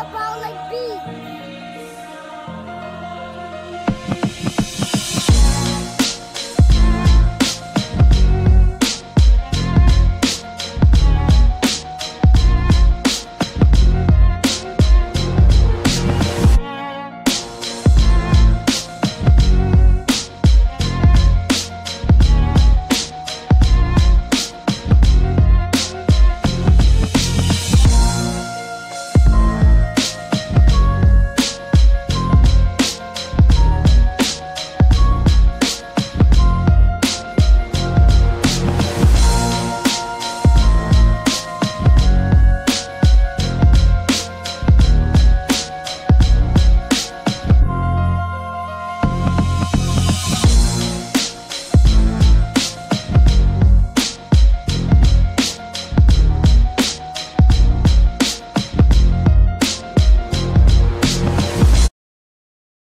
about like.